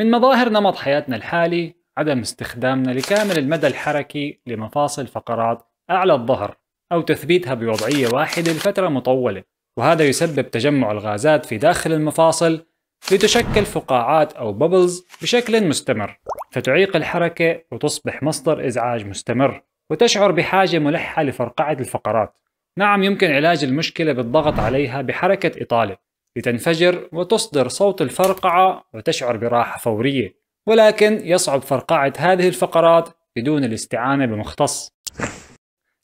من مظاهر نمط حياتنا الحالي عدم استخدامنا لكامل المدى الحركي لمفاصل فقرات أعلى الظهر أو تثبيتها بوضعية واحدة لفترة مطولة. وهذا يسبب تجمع الغازات في داخل المفاصل لتشكل فقاعات أو ببلز بشكل مستمر. فتعيق الحركة وتصبح مصدر إزعاج مستمر وتشعر بحاجة ملحة لفرقعة الفقرات. نعم يمكن علاج المشكلة بالضغط عليها بحركة إطالة. لتنفجر وتصدر صوت الفرقعة وتشعر براحة فورية ولكن يصعب فرقعة هذه الفقرات بدون الاستعانة بمختص.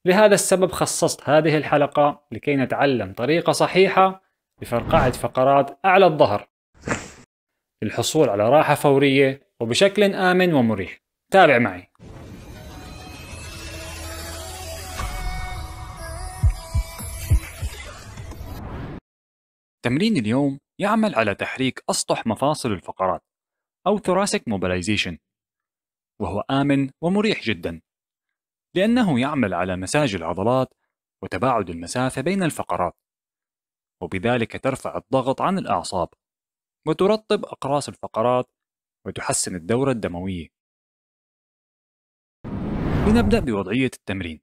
لهذا السبب خصصت هذه الحلقة لكي نتعلم طريقة صحيحة لفرقعة فقرات أعلى الظهر. للحصول على راحة فورية وبشكل آمن ومريح. تابع معي. تمرين اليوم يعمل على تحريك أسطح مفاصل الفقرات أو thoracic mobilization وهو آمن ومريح جدا لأنه يعمل على مساج العضلات وتباعد المسافة بين الفقرات وبذلك ترفع الضغط عن الأعصاب وترطب أقراص الفقرات وتحسن الدورة الدموية. لنبدأ بوضعية التمرين.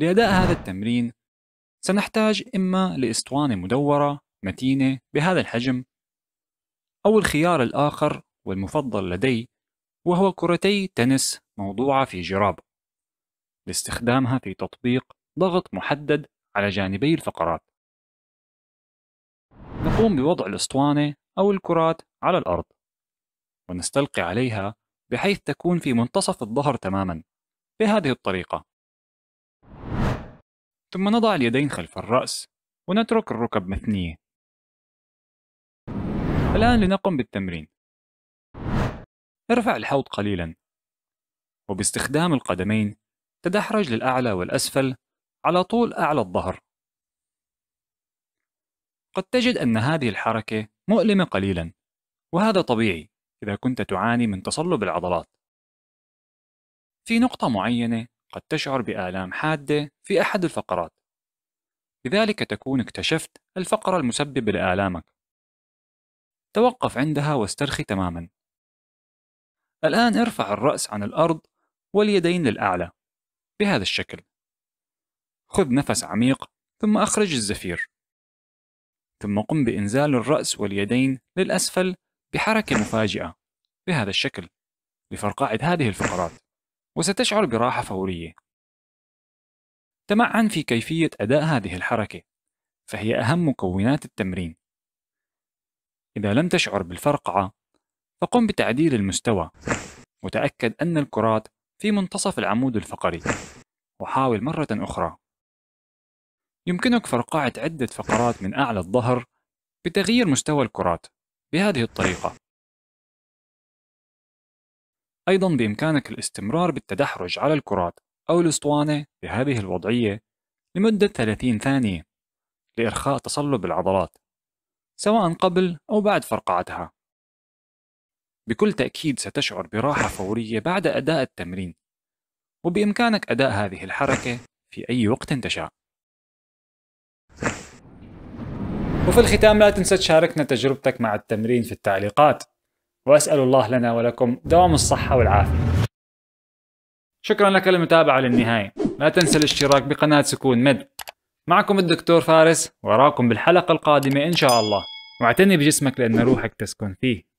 لأداء هذا التمرين سنحتاج إما لإسطوانة مدورة متينة بهذا الحجم أو الخيار الآخر والمفضل لدي وهو كرتي تنس موضوعة في جراب. لاستخدامها في تطبيق ضغط محدد على جانبي الفقرات. نقوم بوضع الأسطوانة أو الكرات على الأرض ونستلقي عليها بحيث تكون في منتصف الظهر تماما بهذه الطريقة. ثم نضع اليدين خلف الرأس ونترك الركب مثنية. الآن لنقم بالتمرين. ارفع الحوض قليلا. وباستخدام القدمين تدحرج للأعلى والأسفل على طول أعلى الظهر. قد تجد أن هذه الحركة مؤلمة قليلا وهذا طبيعي إذا كنت تعاني من تصلب العضلات. في نقطة معينة قد تشعر بآلام حادة في أحد الفقرات. لذلك تكون اكتشفت الفقرة المسببة لآلامك. توقف عندها واسترخي تماما. الآن ارفع الرأس عن الأرض واليدين للأعلى. بهذا الشكل. خذ نفس عميق ثم أخرج الزفير. ثم قم بإنزال الرأس واليدين للأسفل بحركة مفاجئة. بهذا الشكل. لفرقعة هذه الفقرات. وستشعر براحة فورية. تمعن في كيفية أداء هذه الحركة. فهي أهم مكونات التمرين. إذا لم تشعر بالفرقعة فقم بتعديل المستوى. وتأكد أن الكرات في منتصف العمود الفقري. وحاول مرة أخرى. يمكنك فرقعة عدة فقرات من أعلى الظهر بتغيير مستوى الكرات بهذه الطريقة. أيضا بإمكانك الاستمرار بالتدحرج على الكرات أو الأسطوانة بهذه الوضعية لمدة 30 ثانية لإرخاء تصلب العضلات. سواء قبل أو بعد فرقعتها. بكل تأكيد ستشعر براحة فورية بعد أداء التمرين وبإمكانك أداء هذه الحركة في أي وقت تشاء. وفي الختام لا تنسى تشاركنا تجربتك مع التمرين في التعليقات. وأسأل الله لنا ولكم دوام الصحة والعافية. شكرا لك للمتابعة للنهاية. لا تنسى الاشتراك بقناة سكون مد. معكم الدكتور فارس وراكم بالحلقة القادمة إن شاء الله. واعتني بجسمك لأن روحك تسكن فيه.